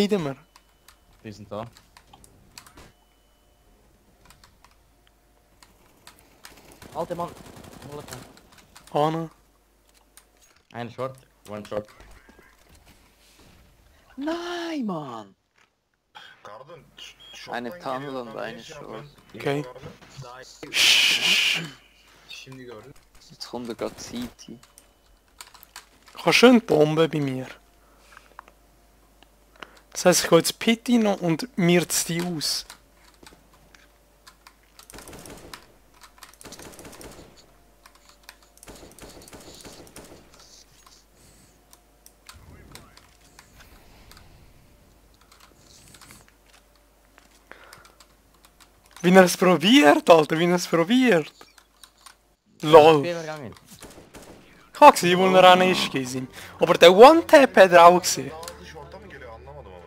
Neiden wir. Die sind da. Alter Mann. Molotov. Anna. Ein Short, one Short. Nein, Mann! Eine tunnel und eine ne short. Okay. Şimdi. Jetzt kommt er gerade City. Kannst schön bomben bei mir. Das heisst, ich gehe jetzt Pit rein und mirz die aus. Wie er es probiert, Alter, wie er es probiert. Lol. Ich habe gesehen, wo er ran ist, Gisim. Aber der One-Tap hat er auch gesehen. んなもも